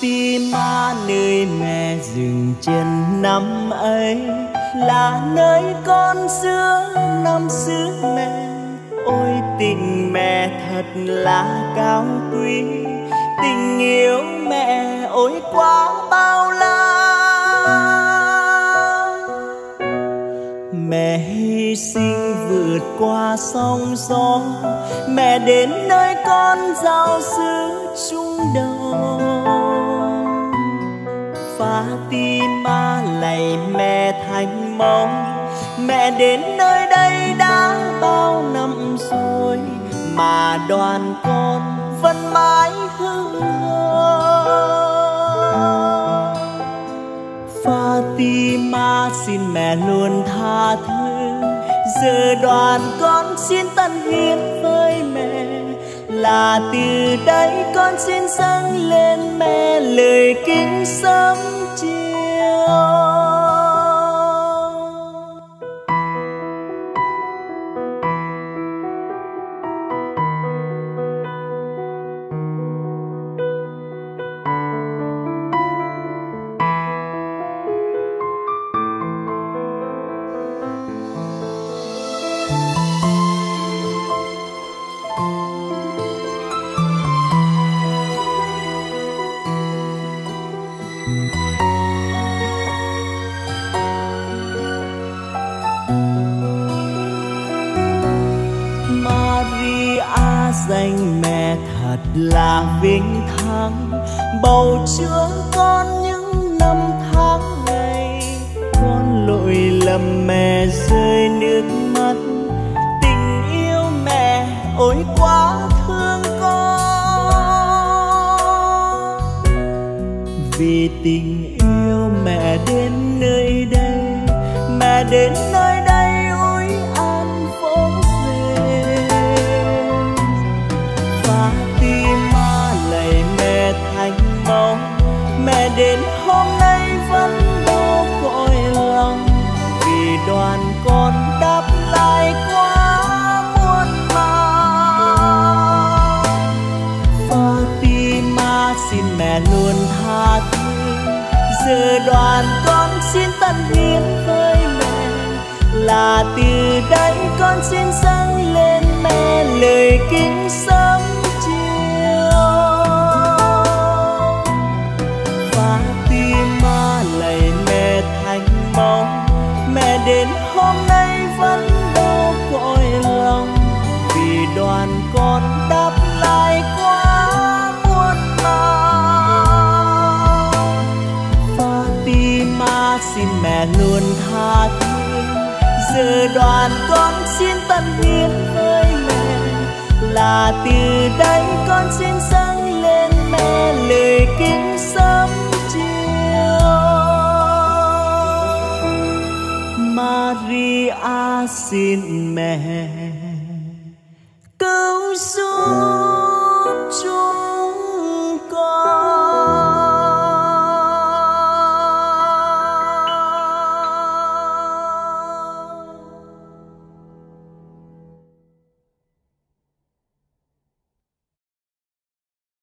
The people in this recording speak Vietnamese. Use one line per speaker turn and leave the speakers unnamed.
Fatima nơi mẹ dừng chân năm ấy là nơi con xưa, năm xưa mẹ. Ôi, tình mẹ thật là cao quý, tình yêu mẹ ôi quá bao la. Mẹ hy sinh vượt qua sóng gió, mẹ đến nơi con giao xứ chung đồng mong. Mẹ đến nơi đây đã bao năm rồi, mà đoàn con vẫn mãi hương hờ Fatima xin mẹ luôn tha thứ. Giờ đoàn con xin tân hiến với mẹ. Là từ đây con xin dâng lên mẹ lời kính sớm chiều. Thật là vinh thắng. Bầu chứa con những năm tháng ngày con lỗi lầm mẹ rơi nước mắt. Tình yêu mẹ ôi quá thương con. Vì tình yêu mẹ đến nơi đây, mẹ đến nơi đến hôm nay vẫn đau cõi lòng. Vì đoàn con đáp lại quá muôn màng. Fatima xin mẹ luôn tha thứ. Giờ đoàn con xin tân hiến với mẹ. Là từ đây con xin ra vì đoàn con đáp lại quá muôn màu Fatima xin mẹ luôn tha thứ. Giờ đoàn con xin tân hiến với mẹ. Là từ đây con xin dâng lên mẹ lời kính sớm chiều. Maria xin mẹ. so